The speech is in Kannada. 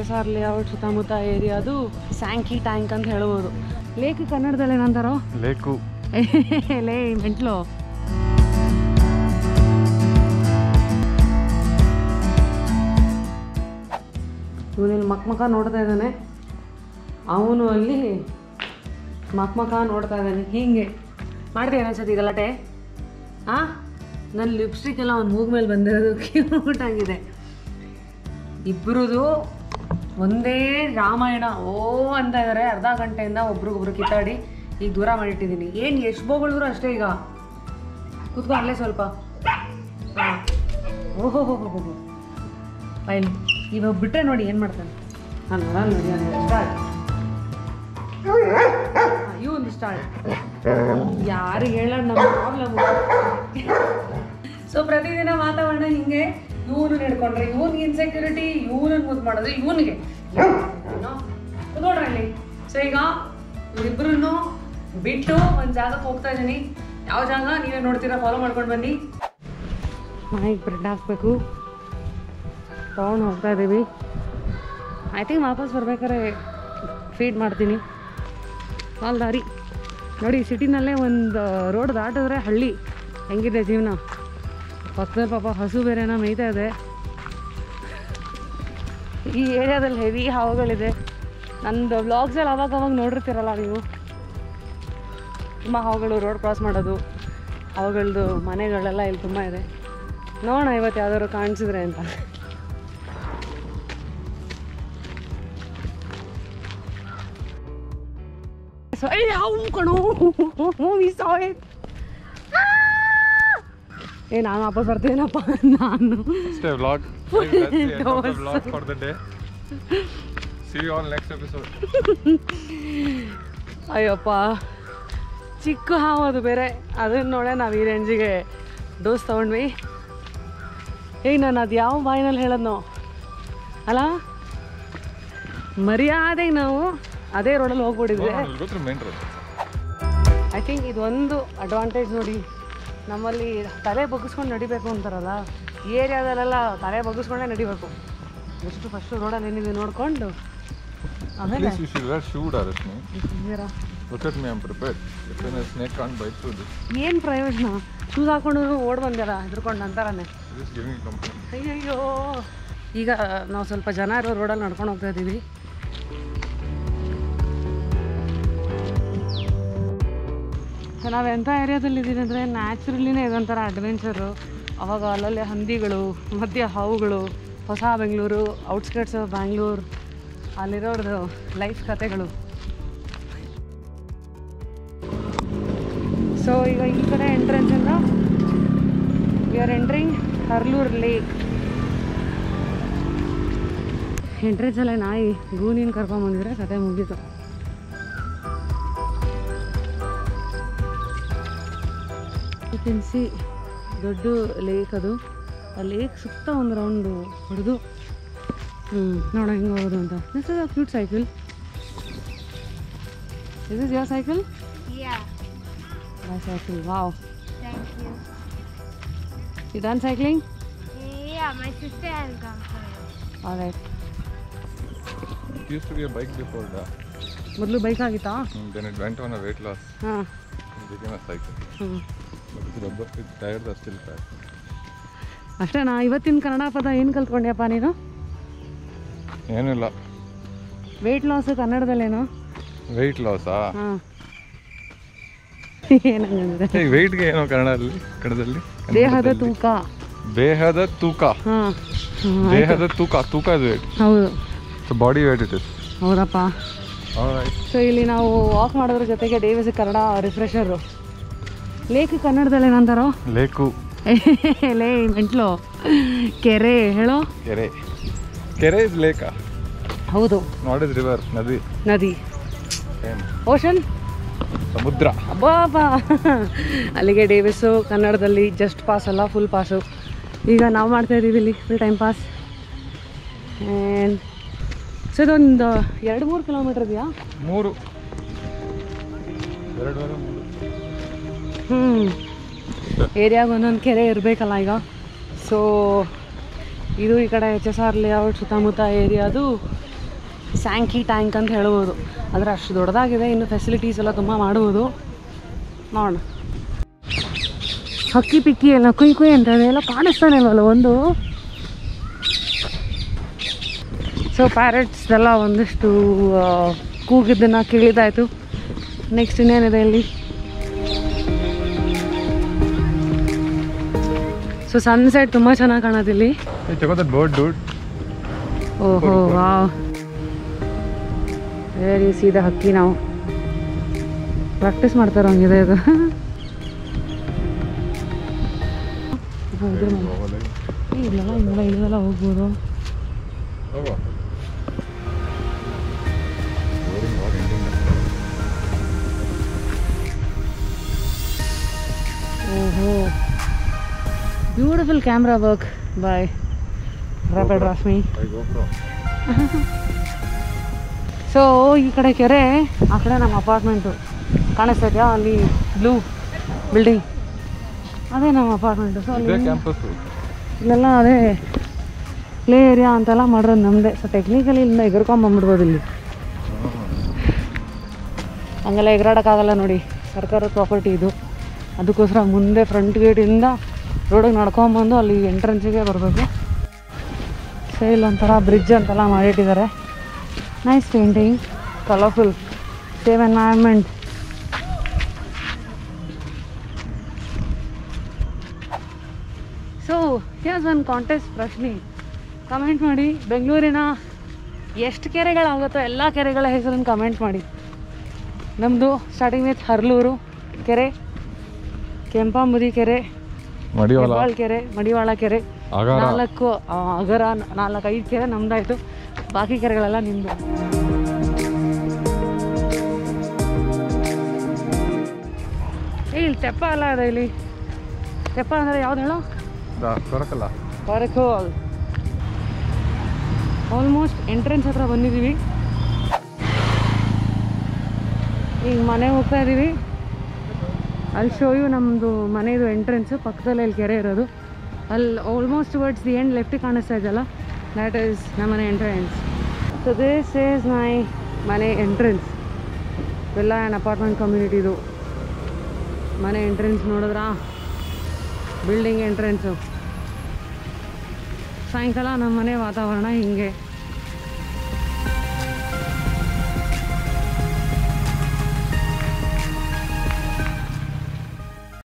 ಎಚ್ ಅವ್ರ ಲೇಔಟ್ ಸುತ್ತಮುತ್ತ ಏರಿಯಾದು ಸ್ಯಾಂಕಿ ಟ್ಯಾಂಕ್ ಅಂತ ಹೇಳ್ಬೋದು ಲೇಕ್ ಕನ್ನಡದಲ್ಲಿ ಏನಂತಾರೋ ಲೇಕು ಲೇ ಮೆಂಟ್ಲು. ಇವನಿಲ್ಲಿ ಮಕ್ಮಕ ನೋಡ್ತಾ ಇದ್ದಾನೆ. ಅವನು ಅಲ್ಲಿ ಮಕ್ಮಕ ನೋಡ್ತಾ ಇದ್ದಾನೆ. ಹೀಗೆ. ಮಾಡ್ತೀಯ ಅನ್ಸತಿ ಗಲಾಟೆ ಆ? ನನ್ನ ಲಿಪ್ಸ್ಟಿಕ್ ಎಲ್ಲ ಅವ್ನು ಮೂಗ್ ಮೇಲೆ ಬಂದಿರೋದು. ಕ್ಯೂಟ್ ಆಗಿದೆ. ಇಬ್ಬರದು ಒಂದೇ ರಾಮಾಯಣ, ಓ ಅಂತ ಇದ್ದಾರೆ ಅರ್ಧ ಗಂಟೆಯಿಂದ ಒಬ್ರಿಗೊಬ್ರು ಕಿತ್ತಾಡಿ ಈಗ ದೂರ ಮಾಡಿಟ್ಟಿದ್ದೀನಿ. ಏನು ಎಷ್ಟು ಬೋಗಳಿದ್ರು ಅಷ್ಟೇ ಈಗ? ಕೂತ್ಕೊ ಅಲ್ಲೇ ಸ್ವಲ್ಪ. ಹಾಂ. ಓಹೋ ಹೋ ಹೋ ಫೈನ್. ಇವಾಗ ಬಿಟ್ಟರೆ ನೋಡಿ ಏನು ಮಾಡ್ತಾನೆ? ನಾನು ಇವನು ಸ್ಟಾರ್ಟ್ ಯಾರು ಹೇಳೋಣ ನಮ್ಮ ಪ್ರಾಬ್ಲಮ್ ಸೊ ಪ್ರತಿದಿನ ವಾತಾವರಣ ಹಿಂಗೆ. ಇವನು ನಡ್ಕೊಂಡ್ರೆ ಇವನ್ ಇನ್ಸೆಕ್ಯೂರಿಟಿ ಇವನ್ ಮುದ್ದು ಮಾಡೋದು ಇವನಿಗೆ. ನೋಡ್ರಿ ಅಲ್ಲಿ. ಸೊ ಈಗ ಇವರಿಬ್ರು ಬಿಟ್ಟು ಒಂದು ಜಾಗಕ್ಕೆ ಹೋಗ್ತಾ ಇದ್ದೀನಿ. ಯಾವ ಜಾಗ? ನೀವೇ ನೋಡ್ತೀರಾ ಫಾಲೋ ಮಾಡ್ಕೊಂಡು ಬನ್ನಿ. ನಾಯಿಗೆ ಬ್ರೆಡ್ ಹಾಕಬೇಕು. ತಗೊಂಡು ಹೋಗ್ತಾ ಇದ್ದೀವಿ ಐ ತಿಂಕ್ ವಾಪಸ್ ಬರ್ಬೇಕಾದ್ರೆ ಫೀಡ್ ಮಾಡ್ತೀನಿ. ದಾರಿ ನೋಡಿ ಸಿಟಿನಲ್ಲೇ ಒಂದು, ರೋಡ್ ದಾಟಿದ್ರೆ ಹಳ್ಳಿ. ಹೆಂಗಿದೆ ಜೀವನ? ಪಕ್ಕದಲ್ಲಿ ಪಾಪ ಹಸು ಬೇರೆನ ಮೇಯ್ತಾ ಇದೆ. ಈ ಏರಿಯಾದಲ್ಲಿ ಹೆವಿ ಹಾವುಗಳಿದೆ. ನಂದು ವ್ಲಾಗ್ಸಲ್ಲಿ ಅವಾಗ ಅವಾಗ ನೋಡಿರ್ತೀರಲ್ಲ ನೀವು? ತುಂಬ ಹಾವುಗಳು ರೋಡ್ ಕ್ರಾಸ್ ಮಾಡೋದು ಅವುಗಳದ್ದು ಮನೆಗಳೆಲ್ಲ ಇಲ್ಲಿ ತುಂಬ ಇದೆ. ನೋಡೋಣ ಇವತ್ತು ಯಾವ್ದಾದ್ರು ಕಾಣಿಸಿದ್ರೆ ಅಂತ. ಸೊ ಕಣೋ! ಏ ನಾನು ವಾಪಸ್ ಬರ್ತೀನಪ್ಪ. ನಾನು. ಅಷ್ಟೇ vlog vlog for the day see on next episode Ayyappa. ಚಿಕ್ಕ ಹಾವು ಅದು ಬೇರೆ. ಅದನ್ನ ನೋಡೇ ನಾವು ಈ ರೇಂಜಿಗೆ ಡೋಸ್ ತೊಗೊಂಡ್ವಿ. ಏಯ್ ನಾನು ಅದು ಯಾವ ಬಾಯಿನಲ್ಲಿ ಹೇಳೋದು ಅಲ್ಲ ಮರ್ಯಾದೆ ನಾವು ಅದೇ ರೋಡಲ್ಲಿ ಹೋಗ್ಬಿಟ್ಟಿದ್ವಿ. ಐ ಥಿಂಕ್ ಇದೊಂದು ಅಡ್ವಾಂಟೇಜ್ ನೋಡಿ. ನಮ್ಮಲ್ಲಿ ತಲೆ ಬಗ್ಗಿಸ್ಕೊಂಡು ನಡಿಬೇಕು ಅಂತಾರಲ್ಲ ಈ ಏರಿಯಾದಲ್ಲೆಲ್ಲ ತಲೆ ಬಗ್ಗಿಸ್ಕೊಂಡೇ ನಡಿಬೇಕು. ಎಷ್ಟು ಫಸ್ಟು ರೋಡಲ್ಲಿ ಏನಿದೆ ನೋಡಿಕೊಂಡು ಆಮೇಲೆ ಏನು ಪ್ರಯೋಜನ? ಶೂಸ್ ಹಾಕೊಂಡು ಓಡ್ ಬಂದ್ಯಾರ ಹೆದ್ರಕೊಂಡು ಅಂತಾರನೆ. Giving ಅಯ್ಯಯ್ಯೋ. ಈಗ ನಾವು ಸ್ವಲ್ಪ ಜನ ಇರೋ ರೋಡಲ್ಲಿ ನಡ್ಕೊಂಡು ಹೋಗ್ತಾ ಇದ್ದೀವಿ. ನಾವು ಎಂಥ ಏರಿಯಾದಲ್ಲಿ ಇದ್ದೀವಿ ಅಂದರೆ ನ್ಯಾಚುರಲಿನೇ ಇದೊಂಥರ ಅಡ್ವೆಂಚರು ಅವಾಗ ಅಲ್ಲಲ್ಲೇ ಹಂದಿಗಳು, ಮಧ್ಯ ಹಾವುಗಳು, ಹೊಸ ಬೆಂಗಳೂರು ಔಟ್ಸ್ಕರ್ಟ್ಸ್ ಆಫ್ ಬ್ಯಾಂಗ್ಳೂರು ಅಲ್ಲಿರೋರ್ದು ಲೈಫ್ ಕತೆಗಳು ಸೊ ಈಗ ಈ ಕಡೆ ಎಂಟ್ರೆನ್ಸಿಂದ we are entering Harlur lake ಎಂಟ್ರೆನ್ಸಲ್ಲೇ ನಾಯಿ ಗೂನಿನ ಕರ್ಕೊಂಬಂದಿದ್ರೆ ಕತೆ ಮುಗೀತು. ಯು ಸಿ ದೊಡ್ಡ ಲೇಕ್ ಅದು. ಆ ಲೇಕ್ ಸುತ್ತ ಒಂದು ರೌಂಡ್ ಹೊಡೆದು ನೋಡೋ ಹೆಂಗೆ ಹೋಗೋದು ಅಂತ. This is cute cycle this is your cycle cycle wow you done cycling ಮೊದಲು ಬೈಕ್ ಆಗಿತ್ತಾ? ಸೈಕಲ್ ಅಷ್ಟೇನಾ? ಇವತ್ತಿನ ಕನ್ನಡ ಪದ ಏನು ಕಲ್ತ್ಕೊಂಡ್ಯಪ್ಪ ನೀನು? ಏನಿಲ್ಲ. ವೆಯ್ಟ್ ಲಾಸ್ ಕನ್ನಡದಲ್ಲೇನು? ವೆಯ್ಟ್ ಲಾಸಾ ಈಗ ವೆಯ್ಟ್ಗೆ ಏನೋ ಕನ್ನಡದಲ್ಲಿ ಕನ್ನಡದಲ್ಲಿ? ದೇಹದ ತೂಕ. ದೇಹದ ತೂಕ. ಹಾಂ. ದೇಹದ ತೂಕ ತೂಕ ಇದು ವೇಟ್ ಹೌದು. So body weight it is ಹೌದಪ್ಪ. ಸೊ ಇಲ್ಲಿ ನಾವು ವಾಕ್ ಮಾಡೋದ್ರ ಜೊತೆಗೆ ಡೇವಿಸ್ ಕನ್ನಡ ರಿಫ್ರೆಷರು ಲೇಕ್ ಕನ್ನಡದಲ್ಲಿ ಏನಂತಾರೋ ಲೇಕು ಲೇ ಮೆಂಟ್ಲು. ಕೆರೆ ಹೇಳೋ? ಕೆರೆ. ಕೆರೆ ಇಸ್ ಲೇಕಾ ಹೌದು. ನಾಟ್ ಇಸ್ ರಿವರ್ ನದಿ. ನದಿ. ಓಷನ್ ಸಮುದ್ರ. ಅಬ್ಬಾ ಅಲ್ಲಿಗೆ ಡೇವಿಸು ಕನ್ನಡದಲ್ಲಿ ಜಸ್ಟ್ ಪಾಸ್ ಅಲ್ಲ ಫುಲ್ ಪಾಸು ಈಗ ನಾವು ಮಾಡ್ತಾ ಇದ್ದೀವಿ ಇಲ್ಲಿ full time pass and so ಇದೊಂದು ಎರಡು ಮೂರು ಕಿಲೋಮೀಟ್ರ್ ಇದೆಯಾ? ಮೂರು. ಎರಡು ಮೂರು. ಹ್ಞೂ ಏರಿಯಾಗ ಒಂದೊಂದು ಕೆರೆ ಇರಬೇಕಲ್ಲ ಈಗ. ಸೊ ಇದು ಈ ಕಡೆ ಎಚ್ ಎಸ್ ಆರ್ ಲೇಔಟ್ ಸುತ್ತಮುತ್ತ ಏರಿಯಾದು ಸ್ಯಾಂಕಿ ಟ್ಯಾಂಕ್ ಅಂತ ಹೇಳ್ಬೋದು. ಆದರೆ ಅಷ್ಟು ದೊಡ್ಡದಾಗಿದೆ, ಇನ್ನು ಫೆಸಿಲಿಟೀಸ್ ಎಲ್ಲ ತುಂಬ ಮಾಡುವುದು ನೋಡೋಣ. ಹಕ್ಕಿ ಪಿಕ್ಕಿ ಎಲ್ಲ ಕುಯ್ ಕುಯ್ ಅಂತ ಎಲ್ಲ ಕಾಣಿಸ್ತಾನೆ ಇಲ್ವಲ್ಲ ಒಂದು? ಸೊ ಪ್ಯಾರೆಟ್ಸ್ದೆಲ್ಲ ಒಂದಿಷ್ಟು ಕೂಗಿದ್ದನ್ನು ಕೇಳಿದಾಯಿತು. ನೆಕ್ಸ್ಟ್ ಇನ್ನೇನಿದೆ ಇಲ್ಲಿ? ಸೊ ಸನ್ಸೆಟ್ ತುಂಬ ಚೆನ್ನಾಗಿ ಕಾಣೋದಿಲ್ಲಿ ಓಹೋ ವಾವ್. ವೆರಿ ಸೀದ ಹಕ್ಕಿ ನಾವು. ಪ್ರಾಕ್ಟೀಸ್ ಮಾಡ್ತಾರೋ ಹಂಗಿದೆ ಇದು. ಇಲ್ಲಲ್ಲ ಇಲ್ಲೆಲ್ಲ ಹೋಗ್ಬೋದು. ಹೋಗೋ. ಓಹೋ. Beautiful camera work Rashmi Hey, GoPro. So ಈ ಕಡೆ ಕೆರೆ ಆ ಕಡೆ ನಮ್ಮ ಅಪಾರ್ಟ್ಮೆಂಟು ಕಾಣಿಸ್ತಾ ಇದೆಯಾ? ಅಲ್ಲಿ ಬ್ಲೂ ಬಿಲ್ಡಿಂಗ್ ಅದೇ ನಮ್ಮ ಅಪಾರ್ಟ್ಮೆಂಟು ಸೊ ಇಲ್ಲೆಲ್ಲ ಅದೇ ಪ್ಲೇ ಏರಿಯಾ ಅಂತೆಲ್ಲ ಮಾಡಿರೋದು ನಮ್ಮದೇ ಸೊ ಟೆಕ್ನಿಕಲಿ ಇಲ್ಲಿಂದ ಎಗರ್ಕೊಂಬಂದ್ಬಿಡ್ಬೋದು ಇಲ್ಲಿ. ಹಂಗೆಲ್ಲ ಎಗರಾಡೋಕ್ಕಾಗಲ್ಲ ನೋಡಿ. ಸರ್ಕಾರದ ಪ್ರಾಪರ್ಟಿ ಇದು. ಅದಕ್ಕೋಸ್ಕರ ಮುಂದೆ ಫ್ರಂಟ್ ಗೇಟಿಂದ ರೋಡಿಗೆ ನಡ್ಕೊಂಬಂದು ಅಲ್ಲಿ ಎಂಟ್ರೆನ್ಸಿಗೆ ಬರಬೇಕು. ಸೇಲ್ ಒಂಥರ ಬ್ರಿಡ್ಜ್ ಅಂತೆಲ್ಲ ಮಾಡಿಟ್ಟಿದ್ದಾರೆ. Nice painting colourful same environment so here's one contest ಪ್ರಶ್ನೆ ಕಮೆಂಟ್ ಮಾಡಿ. ಬೆಂಗಳೂರಿನ ಎಷ್ಟು ಕೆರೆಗಳಾಗುತ್ತೋ ಎಲ್ಲ ಕೆರೆಗಳ ಹೆಸರನ್ನು ಕಮೆಂಟ್ ಮಾಡಿ. ನಮ್ಮದು ಸ್ಟಾರ್ಟಿಂಗ್ ವಿತ್ ಹರ್ಲೂರು ಕೆರೆ ಕೆಂಪಾಂಬುದಿ ಕೆರೆ ಹೆಬ್ಬಾಳ್ ಕೆರೆ ಮಡಿವಾಳ ಕೆರೆ. ನಾಲ್ಕು ಅಗರ ನಾಲ್ಕು ಐದು ಕೆರೆ ನಮ್ದಾಯ್ತು ಬಾಕಿ ಕೆರೆಗಳೆಲ್ಲ ನಿಮ್ದು. ಏ ಇಲ್ಲಿ ತೆಪ್ಪ ಅಲ್ಲ ಅದ ಇಲ್ಲಿ. ತೆಪ್ಪ ಅಂದ್ರೆ ಯಾವ್ದು ಹೇಳೋ? ದೊರಕಲ್ಲ ಪಾರಕೋಲ್ ಆಲ್ಮೋಸ್ಟ್ ಎಂಟ್ರೆನ್ಸ್ ಹತ್ರ ಬಂದಿದ್ದೀವಿ ಈಗ ಮನೆ ಹೋಗ್ತಾ ಇದ್ದೀವಿ ಅಲ್ಲಿ ಶೋ ಯು ನಮ್ಮದು ಮನೆಯದು ಎಂಟ್ರೆನ್ಸು ಪಕ್ಕದಲ್ಲೇ ಇಲ್ಲಿ ಕೆರೆ ಇರೋದು. ಅಲ್ಲಿ ಆಲ್ಮೋಸ್ಟ್ ವರ್ಡ್ಸ್ ದಿ ಎಂಡ್ ಲೆಫ್ಟಿಗೆ ಕಾಣಿಸ್ತಾ ಇದೆಯಲ್ಲ? ದ್ಯಾಟ್ ಈಸ್ ನಮ್ಮ ಮನೆ entrance so this is my ಮನೆ ಎಂಟ್ರೆನ್ಸ್ ಎಲ್ಲ ಆ್ಯಂಡ್ ಅಪಾರ್ಟ್ಮೆಂಟ್ ಕಮ್ಯುನಿಟಿದು ಮನೆ ಎಂಟ್ರೆನ್ಸ್ ನೋಡಿದ್ರಾ? ಬಿಲ್ಡಿಂಗ್ ಎಂಟ್ರೆನ್ಸು ಸಾಯಂಕಾಲ ನಮ್ಮ ಮನೆ ವಾತಾವರಣ ಹಿಂಗೆ.